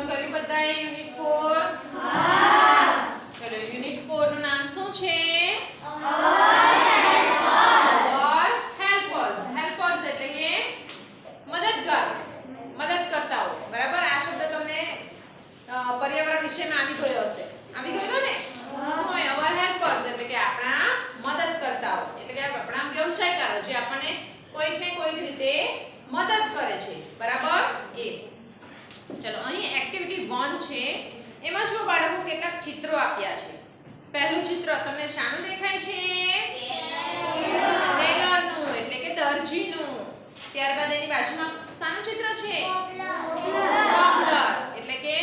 Open કર્યું બધાએ? Unit 4 હા ચલો, યુનિટ 4 નું નામ શું છે? અવર હેલ્પર્સ હેલ્પર્સ એટલે કે મદદગાર મદદ કરતાઓ બરાબર? આ શબ્દ તમને પર્યાવરણ વિષયમાં આવી ગયો હશે. આવી ગયો ને? શું હોય અવર હેલ્પર્સ એટલે કે આપણા મદદ કરતાઓ એટલે કે આપણા વ્યવસાયકારો, જે આપણને કોઈક ને કોઈક રીતે મદદ કરે છે. બરાબર? ચલો અહીં એક્ટિવિટી 1 છે. એમાં જો બાળકો કેટલાક ચિત્રો આપ્યા છે. પહેલું ચિત્ર તમને શાનું દેખાય છે? ટેલરનું એટલે કે દરજીનું. ત્યારબાદ એની બાજુમાં શાનું ચિત્ર છે? એટલે કે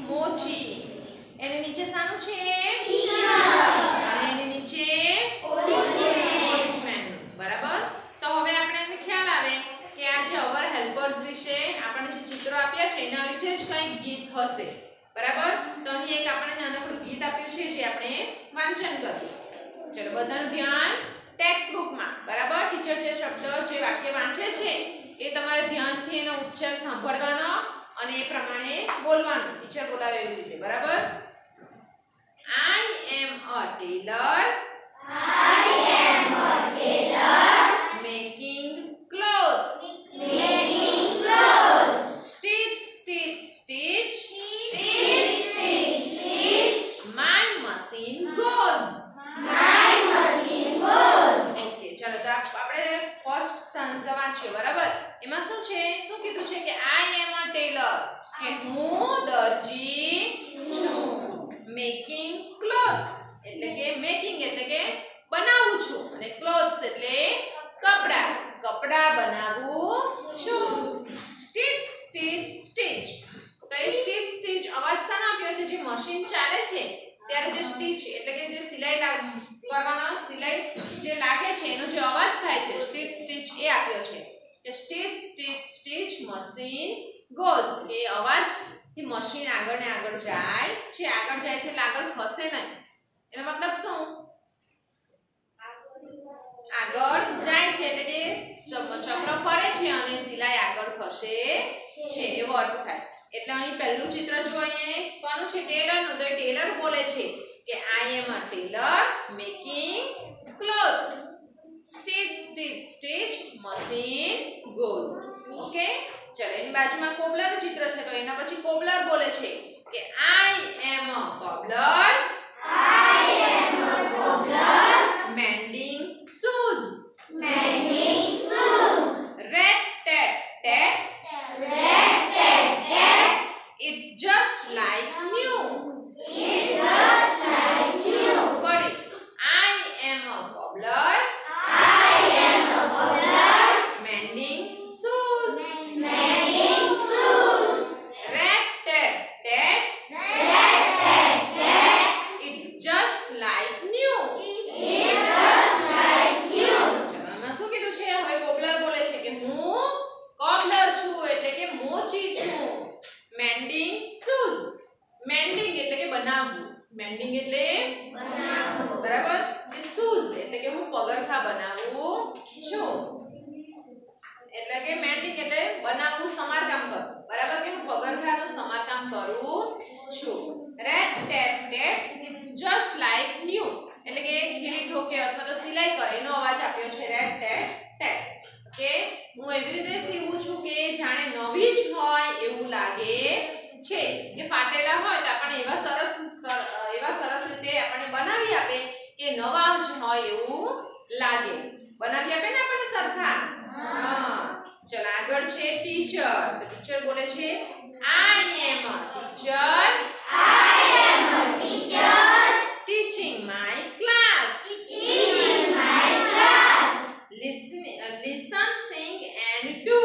મોચી. એની નીચે શાનું છે? અને એની નીચે પોલીસમેન બરાબર તો હવે આપણે એને ખ્યાલ આવે કે આ જે અવર હેલ્પર્સ વિશે આપણને જે ચિત્રો આપ્યા છે એના વિશે જ કંઈક ગીત હશે બરાબર તો અહીં એક આપણે નાનકડું ગીત આપ્યું છે જે આપણે વાંચન કરીએ ચલો બધાનું ધ્યાન ટેક્સ્ટ બુકમાં બરાબર ટીચર જે શબ્દ જે વાક્ય વાંચે છે એ તમારે ધ્યાનથી એનો ઉચ્ચાર સાંભળવાનો અને એ પ્રમાણે બોલવાનું ટીચર બોલાવે એવી રીતે બરાબર I am a tailor making clothes stitch stitch stitch my machine goes okay ચાલો તો આપ- આપણે ફર્સ્ટ સંત વાંચ્યો બરાબર એમાં શું છે શું કીધું છે કે આઈ એમ અ ટેલર કે હું દરજી છું. મેકિંગ ક્લોથ્સ એટલે કે મેકિંગ એટલે કે બનાવું છું. અને ક્લોથ્સ એટલે કપડા. કપડા બનાવું છું. સ્ટીચ સ્ટીચ સ્ટીચ તો એ સ્ટીચ અવાજ શાનો આપ્યો છે. જે મશીન ચાલે છે, ત્યારે જે સ્ટીચ એટલે કે જે સિલાઈ કરવાનો સિલાઈ જે લાગે છે, એનો જે અવાજ થાય છે સ્ટીચ સ્ટીચ એ આપ્યો છે. કે stitch stitch stitch machine goes એ અવાજથી મશીન આગળ ને આગળ જાય. છે આગળ જાય છે આગળ ખસે નહીં. એનો મતલબ શું? આગળ જાય છે એટલે ચક્ર ફરે છે અને સિલાઈ આગળ ખસે છે. એવો અર્થ થાય. એટલે અહીં પહેલું ચિત્ર જો અહીંયા કોનું છે? ટેલરનું. તો ટેલર બોલે છે કે I am a tailor making clothes stitch stitch stitch machine goes okay ચલો, એની બાજુમાં કોબલર ચિત્ર છે, તો એના પછી કોબલર બોલે છે કે આઈ એમ કોબલર મોચી છું. મેન્ડિંગ શૂઝ મેન્ડિંગ એટલે કે બનાવવું. મેન્ડિંગ એટલે બરાબર? કે શૂઝ એટલે કે હું પગરખા બનાવું છું. એટલે કે મેન્ડિંગ એટલે બનાવવું સમારકામ કરવું. બરાબર કે હું પગરખાનું સમારકામ કરું છું. Red tap tap it's just like new એટલે કે ખીલી ઠોકે અથવા તો સિલાઈ કરે એનો અવાજ આપ્યો છે. રેડ ટેપ ટેટ કે હું એવી રીતે સીવું છું કે જાણે નવી જ હોય એવું લાગે છે. કે ફાટેલા હોય તો આપણને એવા સરસ એવા સરસ રીતે આપણને બનાવી આપે કે નવા જ હોય એવું લાગે. બનાવી આપે ને આપણને સરખા? હા. ચલ, આગળ છે ટીચર. તો ટીચર બોલે છે I am a teacher teaching my class listen uh, listen sing and do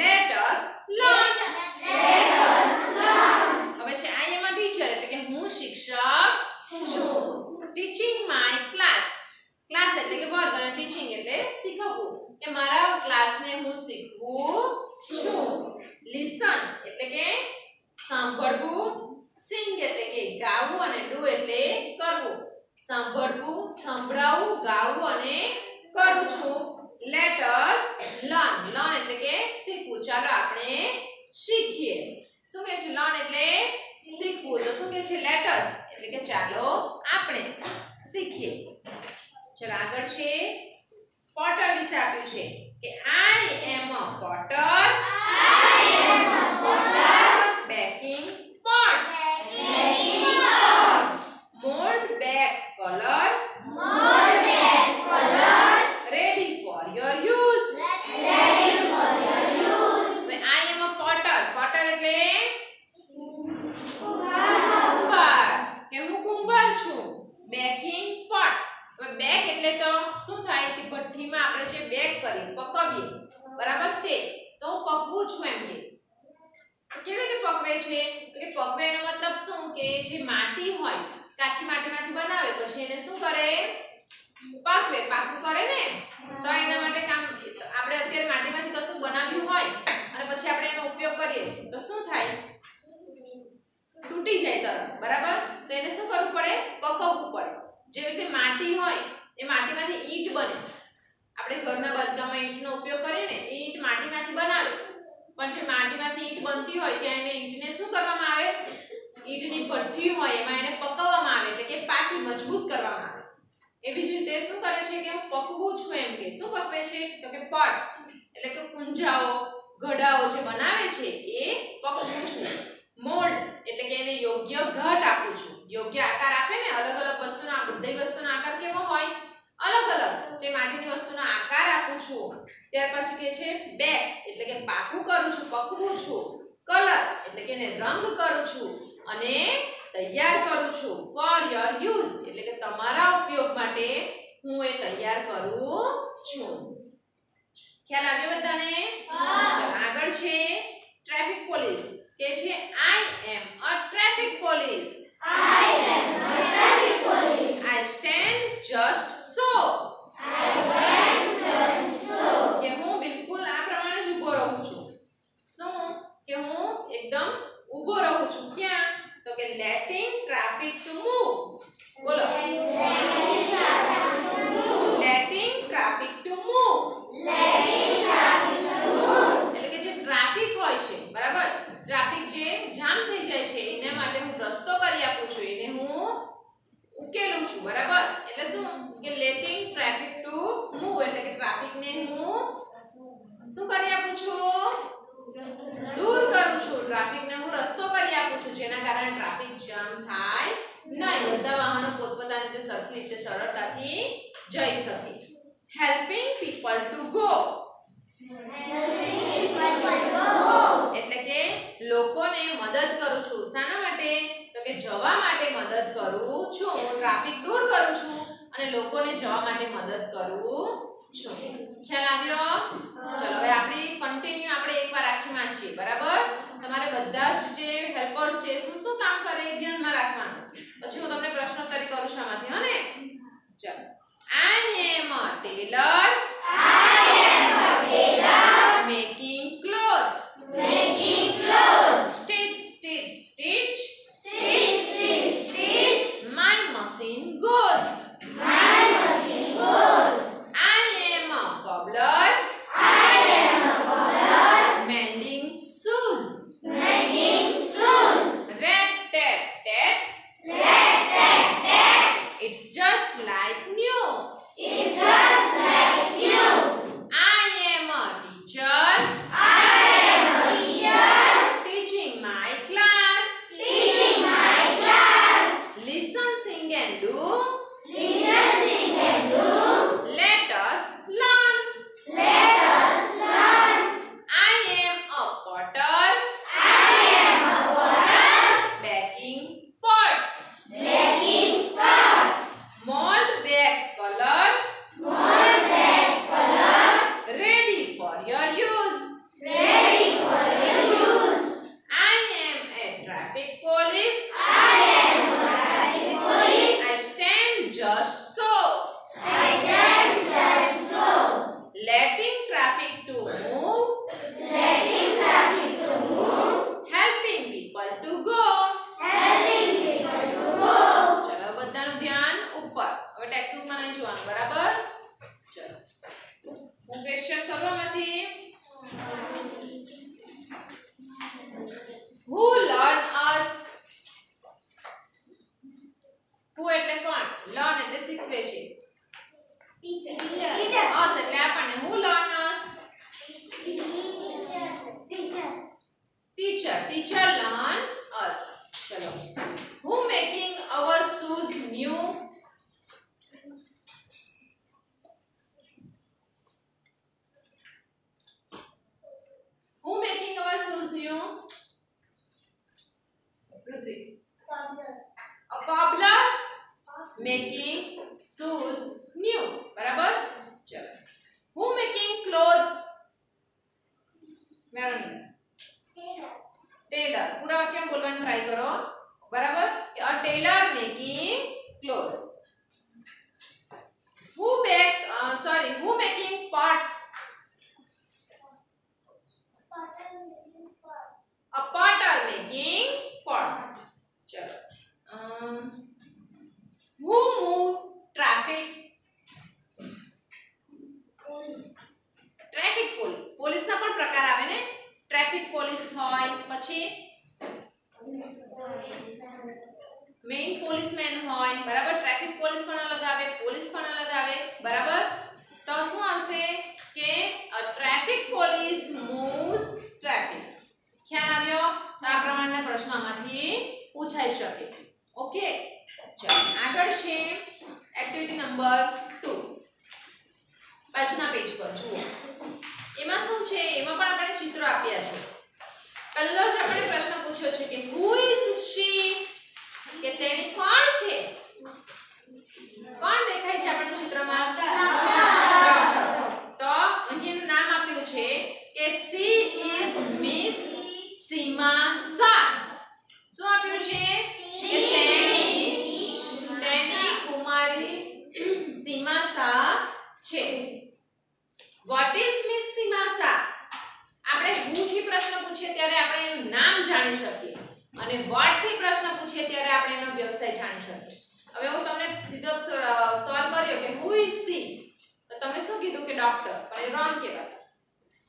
let us learn હવે છે આઈ એમ અ ટીચર એટલે કે હું શિક્ષક છું ટીચિંગ માય ક્લાસ ક્લાસ એટલે કે વર્ગ અને ટીચિંગ એટલે શીખવવું કે મારા ક્લાસને હું શીખવું છું લિસન એટલે કે સાંભળવું સિંગ એટલે કે ગાવું અને ડુ એટલે કરવું સાંભળવું સંભળાવવું ગાવું અને કરું છું લેટ અસ લર્ન લર્ન એટલે કે શીખવું ચાલો આપણે અને શીખીએ શું કહે છે લર્ન એટલે શીખવું તો શું કહે છે લેટસ એટલે કે ચાલો આપણે શીખીએ ચલો આગળ છે પોટર વિશે આપ્યું છે કે I am a potter baking pots mould bake colour ready for your use હવે I am a potter potter એટલે કુંભાર કે હું કુંભાર છું બેકિંગ પોટ્સ હવે બેક એટલે તો શું થાય કે ભઠ્ઠીમાં આપણે જે બેક કરીએ પકવીએ બરાબર તે તો હું પકવું છું એમ કે તો કેવી રીતે પકવે છે તો કે પકવે એનો મતલબ શું કે જે માટી હોય કાચી માટીમાંથી બનાવે પછી એને શું કરે પાકવે પાકું કરે ને તો એના માટે કામ તો આપણે અત્યારે માટીમાંથી કશું બનાવ્યું હોય અને પછી આપણે એનો ઉપયોગ કરીએ તો શું થાય તૂટી જાય તરત, બરાબર? તો એને શું કરવું પડે? પકવવું પડે. જેવી રીતે માટી હોય, એ માટીમાંથી ઈંટ બને. આપણે ઘરના બાંધકામમાં ઈંટનો ઉપયોગ કરીએ ને, એ ઈંટ માટીમાંથી બનાવે પણ જે માટીમાંથી ઈંટ બનતી હોય, ત્યાં એને ઈંટને શું કરવામાં આવે? ઈંટની ભઠ્ઠી હોય, એમાં એને પકવવામાં આવે, એટલે કે પાકી મજબૂત કરવામાં આવે. એવી જ રીતે શું કરે છે કે, હું પકવું છું એમ કે, શું પકવે છે? તો કે પર્સ. એટલે કે કુંજાઓ ઘડાઓ જે બનાવે છે, એ પકવું છું. મોલ્ડ એટલે કે એને યોગ્ય ઘટ આપું છું. યોગ્ય આકાર આપે ને અલગ અલગ વસ્તુના બધી વસ્તુનો આકાર કેવો હોય? અલગ અલગ. તે માટીની વસ્તુનો આકાર આપું છું. ત્યાર પછી કે છે બેક એટલે કે પાકું કરું છું પકવું છું. કલર એટલે કે એને રંગ કરું છું. અને તૈયાર કરું છું. ફોર યોર યુઝ એટલે કે તમારા ઉપયોગ માટે હું એ તૈયાર કરું છું. ખ્યાલ આવ્યો બધાને? આગળ છે ટ્રાફિક પોલીસ. કે છે I am a traffic police I stand just so કે હું બિલકુલ આ પ્રમાણે જ ઊભો રહું છું. શું કે હું એકદમ ઊભો રહું છું. ક્યાં? તો કે લેટિંગ ટ્રાફિક ટુ મૂવ બોલો લેટિંગ ટ્રાફિક ટુ મૂવ એટલે કે જે ટ્રાફિક હોય છે બરાબર ટ્રાફિક જે જામ થઈ જાય છે એના માટે હું રસ્તો કરી આપું છું એને હું ઉકેલું છું? બરાબર? એટલે શું? કે લેટિંગ ટ્રાફિક ટુ મૂવ એટલે કે ટ્રાફિક ને હું શું કરી આપું છું? દૂર કરું છું ટ્રાફિકને હું રસ્તો કરી આપું છું જેના કારણે ટ્રાફિક જામ થાય નહીં બધા વાહનો પોતપોતાની રીતે સરખી રીતે સરળતાથી જઈ શકે હેલ્પિંગ પીપલ ટુ ગો એટલે કે લોકોને મદદ કરું છું શાના માટે તો કે જવા માટે મદદ કરું છું હું ટ્રાફિક દૂર કરું છું અને લોકોને જવા માટે મદદ કરું છું. ટ્રાફિક પોલીસ હોય, પછી મેઇન પોલીસમેન હોય, બરાબર? ટ્રાફિક પોલીસ પણ અલગ આવે પોલીસ પણ અલગ આવે, બરાબર? તો શું આવશે કે ટ્રાફિક પોલીસ મૂવ્સ ટ્રાફિક ખ્યાલ આવ્યો? તો આ પ્રમાણના પ્રશ્નોમાંથી પૂછાઈ શકે. ઓકે ચાલો, આગળ છે એક્ટિવિટી નંબર 2 પાછળના પેજ પર જુઓ. એમાં શું છે? એમાં પણ આપણે ચિત્રો આપ્યા છે. પહેલો જ આપણે પ્રશ્ન પૂછ્યો છે કે હુ ઇઝ શી કે તેણી કોણ છે? કોણ દેખાય છે આપણે ચિત્રમાં? તો અહીં નામ આપ્યું છે કે સી ઇઝ મિસ સીમા સા શું આપ્યું છે કે તેણી તેણી કુમારી સીમા સા છે વોટ ઇઝ મિસ સીમા સા આપણે who થી પ્રશ્ન પૂછીએ ત્યારે આપણે એનું નામ જાણી શકીએ અને what થી પ્રશ્ન પૂછીએ ત્યારે આપણે એનો વ્યવસાય જાણી શકીએ હવે હું તમને સીધો અ, સવાલ કર્યો કે who is she તો તમે શું કીધું કે ડોક્ટર પણ એ રોંગ કહેવાય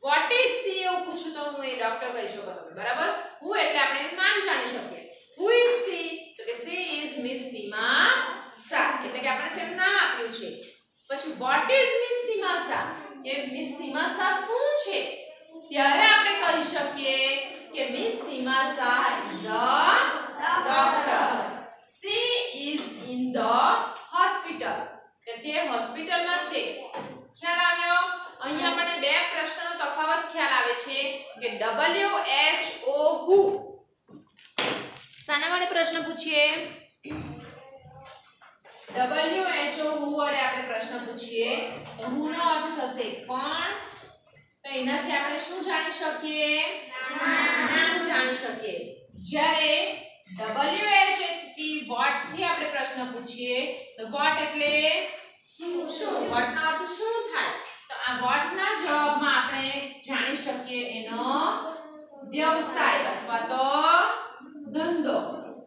વોટ ઇઝ સી એવું પૂછું તો હું એ ડોક્ટર કહી શકો તમે બરાબર who એટલે આપણે એનું નામ જાણી શકીએ who is she તો કે she is miss સીમા સા એટલે કે આપણે તેનું નામ આપ્યું છે પછી વોટ ઇઝ મિસ સીમા સા કે મિસ સીમા સા શું છે ત્યારે આપણે કહી શકીએ કે મિસ સીમા સા is a doctor she is in the hospital કે તે હોસ્પિટલમાં છે ખ્યાલ આવ્યો અહીં આપણને બે પ્રશ્નનો તફાવત ખ્યાલ આવે who? શાના માટે પ્રશ્ન પૂછીએ. વડે આપણે પ્રશ્ન પૂછીએ. તો who નો એનાથી આપણે શું જાણી શકીએ? નામ જાણી શકીએ. જ્યારે થી what થી આપણે પ્રશ્ન પૂછીએ, તો એટલે શું? વોટ નો અર્થ શું થાય? તો આ વોટ ના જવાબમાં આપણે જાણી શકીએ એનો વ્યવસાય અથવા તો ધંધો.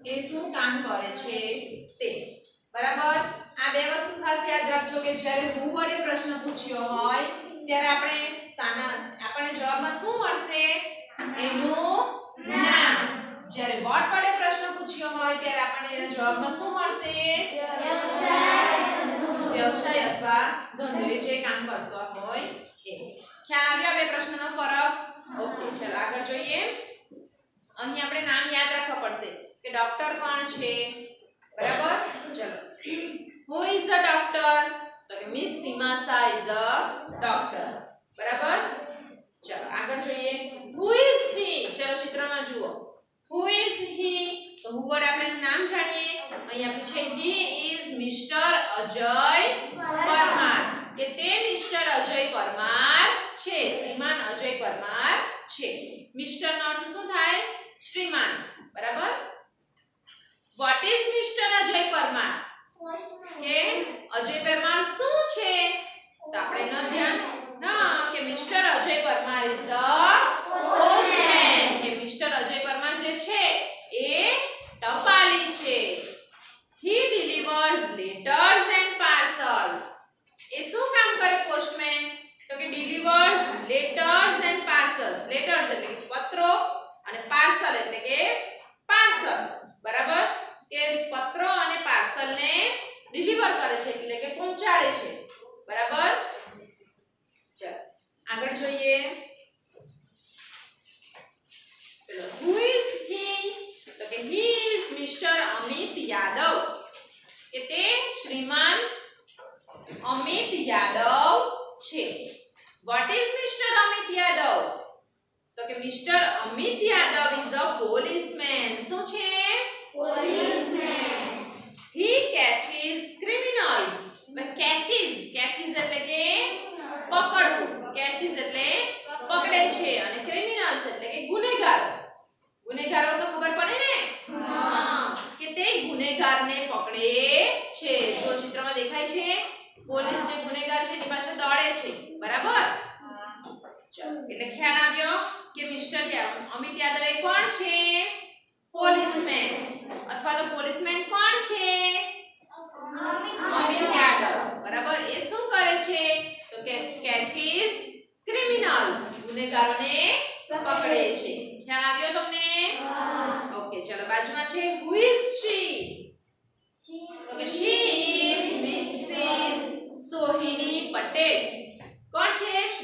એ શું કામ કરે છે તે. બરાબર? આ બે વસ્તુ ખાસ યાદ રાખજો કે જ્યારે હું વડે પ્રશ્ન પૂછ્યો હોય, ત્યારે આપણે સાના, આપણને જવાબમાં શું મળશે? એનું નામ. જ્યારે વોટ વડે પ્રશ્ન પૂછ્યો હોય, ત્યારે આપણને એના જવાબમાં શું મળશે? વ્યવસાય અથવા ધંધો જે કામ કરતો હોય એ. ખ્યાલ આવ્યો બે પ્રશ્નનો ફરક? ઓકે, ચાલો આગળ જોઈએ. અહીં આપણે નામ યાદ રાખવા પડશે કે ડોક્ટર કોણ છે? બરાબર? ચલો. હુ ઇઝ અ ડોક્ટર તો કે મિસ સીમાસા ઇઝ અ ડોક્ટર બરાબર? ચલો આગળ જોઈએ. હુ ઇઝ હી ચલો ચિત્રમાં જુઓ. હુ ઇઝ હી તો વડે આપણે નામ જાણીએ. અહીં આપ્યું છે he is mister Ajay Parmar. કે તે મિસ્ટર અજય પરમાર છે, શ્રીમાન અજય પરમાર છે. મિસ્ટર નો અર્થ શું થાય? શ્રીમાન. બરાબર? What is mister Ajay Parmar? કે અજય પરમાર શું છે? તો આપણે ધ્યાન, ના, કે mister Ajay Parmar is a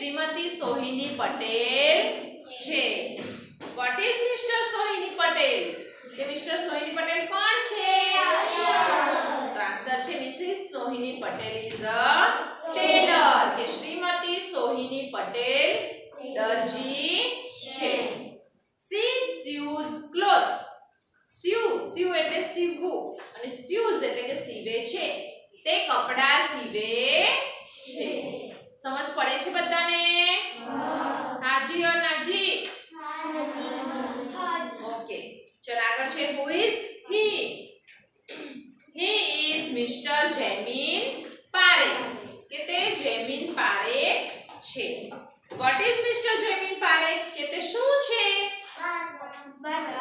Shrimati Sohini Patel છે. What is mister Sohini Patel? કે મિસ્ટર સોહિની પટેલ કોણ છે? તો આન્સર છે Mrs Sohini Patel is a tailor કે શ્રીમતી સોહિની પટેલ દરજી છે. સી સ્યુઝ ક્લોથ્સ સ્યુ સ્યુ એટલે સીવવું અને સ્યુઝ એટલે કે સીવે છે. તે કપડા સીવે છે. સમજ પડે છે બધાને? હાજી ઓર નાજી ઓકે, ચલ આગળ છે. Who is he he is mister Jemin Pare. કે તે જેમિન પારે છે. What is mister Jemin Parekh કે તે શું છે?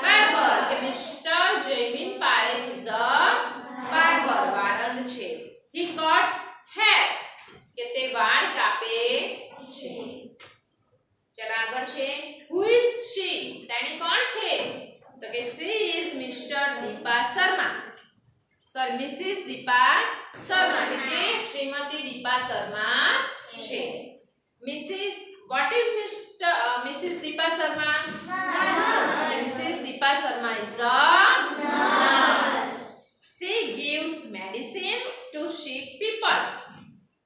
બાર્બર કે mister Jemin Parekh is a barber વાળંદ છે હી કટ્સ હેર કે તે વાળ કાપે છે ચલ આગળ છે હુ ઇઝ શી તેણી કોણ છે તો કે she is mister Deepa Sharma sir Mrs Deepa Sharma એટલે શ્રીમતી દીપા શર્મા છે Mrs what is mister Mrs Deepa Sharma Mrs Deepa Sharma is a nurse she gives medicines to sick people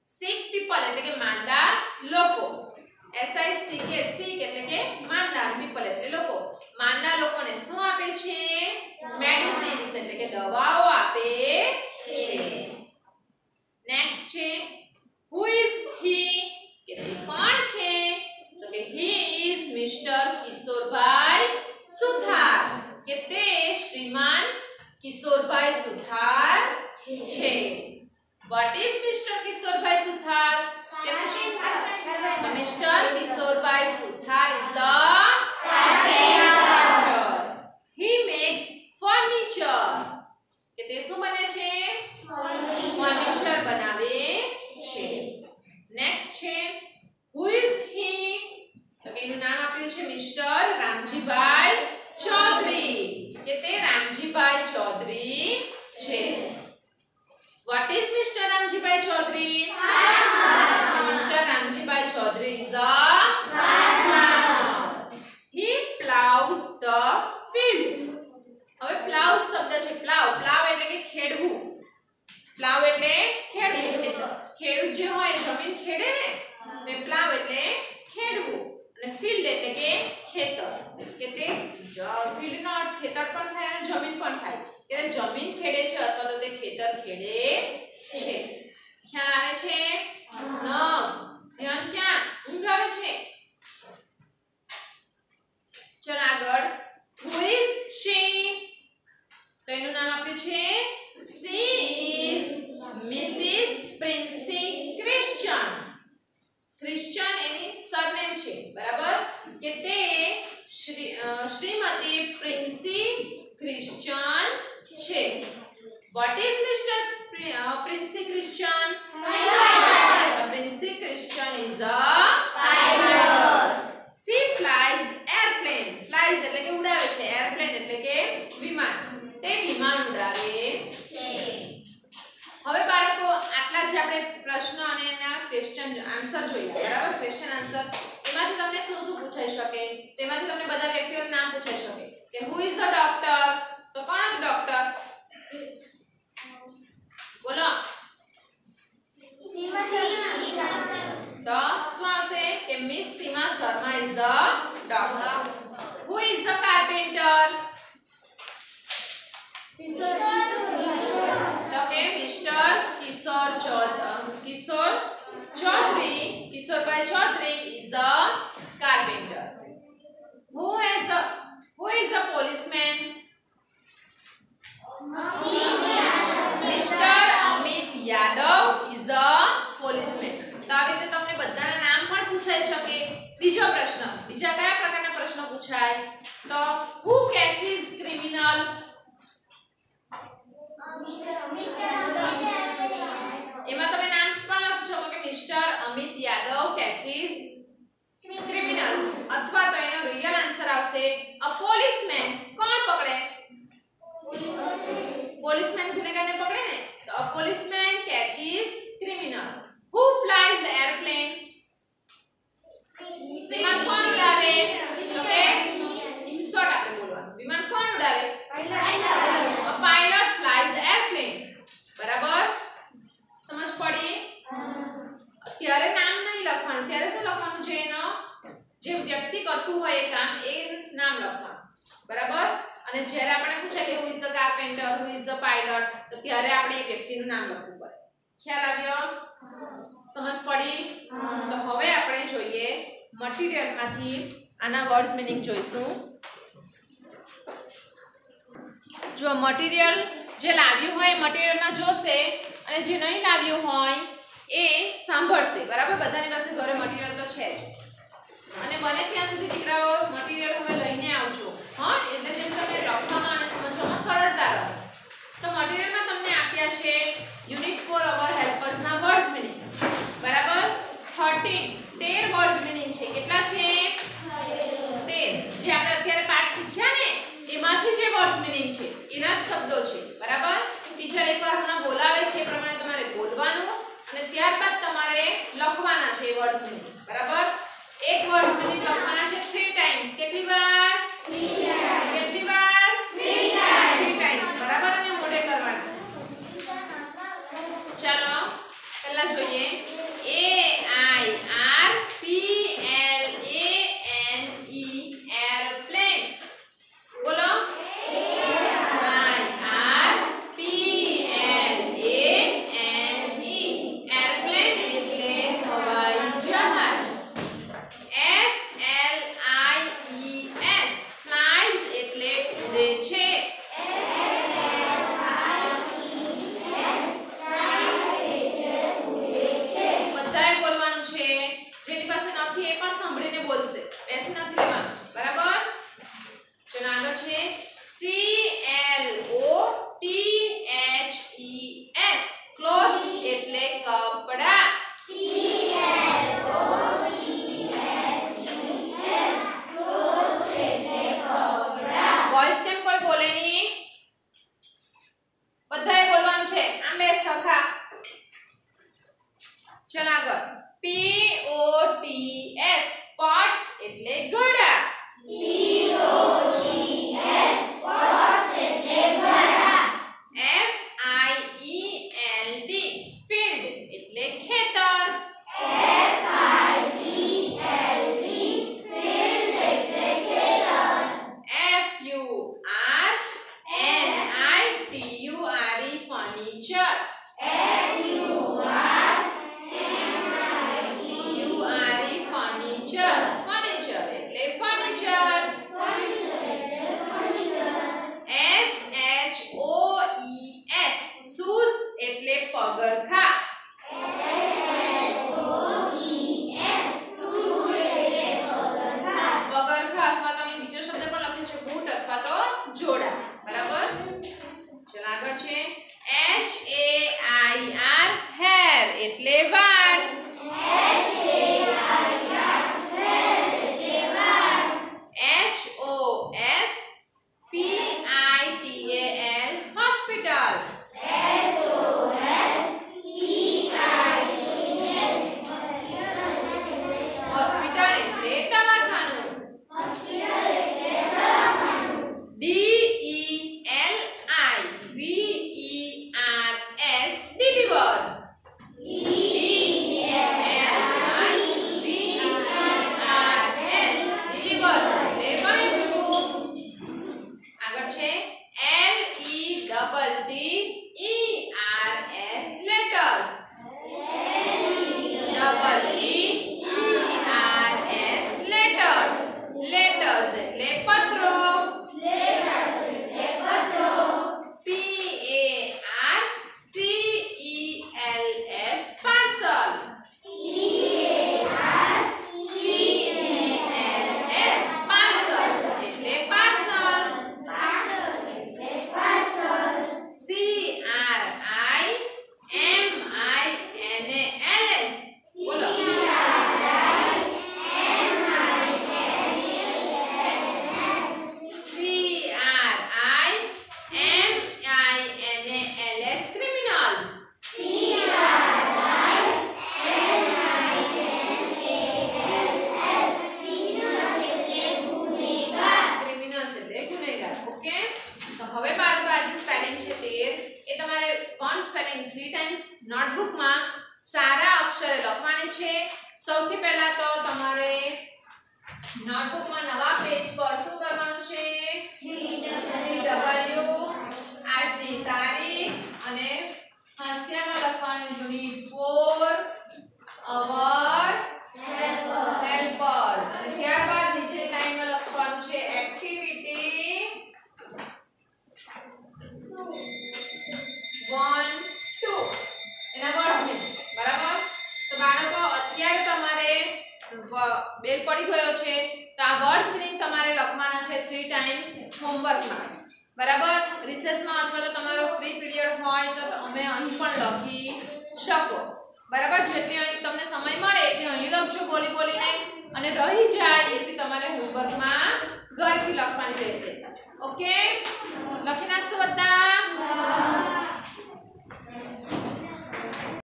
sick people એટલે કે માંદા લોકો એસ આઈ સી કે સિક એટલે કે માંદા પીપલ એટલે લોકો માંદા લોકોને શું આપે છે મેડિસિન્સ એટલે કે દવાઓ આપે છે નેક્સ્ટ છે હુ ઇઝ હી કે તે કોણ છે? તો કે he is mister Kishorbhai Suthar. કે તે શ્રીમાન કિશોરભાઈ સુથાર છે. What is mister Kishorbhai Suthar? Mister Kishorbhai Suthar is a carpenter he makes furniture કે તે શું બને છે ફર્નિચર બનાવે છે નેક્સ્ટ છે હુ ઇઝ હી તો કે એનું નામ આપ્યું છે મિસ્ટર રામજીભાઈ ચૌધરી કે તે રામજીભાઈ ચૌધરી છે what is mister Ramjibhai Chaudhary mister Ramjibhai Chaudhary is a he plows the field. હવે પ્લાવ શબ્દ છે પ્લાવ પ્લાવ એટલે કે ખેડવું. પ્લાવ એટલે ખેડવું. ખેતર ખેડૂત જે હોય જમીન ખેડે ને? તે પ્લાવ એટલે ખેડવું. અને ફિલ્ડ એટલે કે ખેતર. કે તે ફિલ્ડ નો અર્થ ખેતર પણ થાય અને જમીન પણ થાય. કે તે જમીન ખેડે છે અથવા તો તે ખેતર ખેડે છે. ખ્યાલ આવે છે? ન ધ્યાન ક્યાં? ઊંઘ આવે છે? ચલ આગળ. હુ ઇઝ શી તો એનું નામ આપ્યું છે. She is Mrs Princy Christian Christian એની સરનેમ છે. બરાબર? કે તે શ્રી શ્રીમતી પ્રિન્સી ક્રિશ્ચન છે. What is mister Who is a Who is a policeman? Mr. Amit Yadav is a policeman. તો આ રીતે તમને બધાના નામ પણ પૂછાઈ શકે બીજો પ્રશ્ન બીજા કયા પ્રકારના પ્રશ્નો પૂછાય હુ the airplane? વિમાન કોણ ઉડાવે? તો કે આપણે બોલવાનું. વિમાન કોણ ઉડાવે? અ પાયલટ ફ્લાઇઝ એરપ્લેન બરાબર? સમજ પડી? ત્યારે નામ નહીં લખવાનું. ત્યારે શું લખવાનું છે એનો? જે વ્યક્તિ કરતું હોય એ કામ, એ નામ લખવાનું. બરાબર? અને જ્યારે આપણે પૂછે કે who is a carpenter who is a pilot તો ત્યારે આપણે એ વ્યક્તિનું નામ લખવું પડે. ખ્યાલ આવ્યો? સમજ પડી? તો હવે આપણે જોઈએ મટીરીયલમાંથી આના વર્ડ્સ મિનિંગ જોઈશું. જો મટીરીયલ જે લાવ્યું હોય, એ મટીરીયલમાં જોશે અને જે નહીં લાવ્યું હોય, એ સાંભળશે. બરાબર? બધાની પાસે ઘરે મટીરીયલ તો છે જ. અને બને ત્યાં સુધી દીકરાઓ મટીરીયલ હવે લઈને આવજો. હા? એટલે જેમ તમને લખવામાં અને સમજવામાં સરળતા રહે. તો મટીરીયલમાં તમને આપ્યા છે યુનિટ ફોર અવર હેલ્પર્સના વર્ડ્સ મિનિંગ બરાબર? 13 13 વર્ડ્સ મિનિંગ છે. કેટલા છે? 13 જે આપણે અત્યારે પાઠ શીખ્યા ને, એમાંથી જે વર્ડ્સ મિનિંગ છે, એના જ શબ્દો છે. બરાબર? ટીચર એકવાર હમણાં બોલાવે છે એ પ્રમાણે તમારે બોલવાનું અને ત્યારબાદ તમારે લખવાના છે વર્ડ્સ મિનિંગ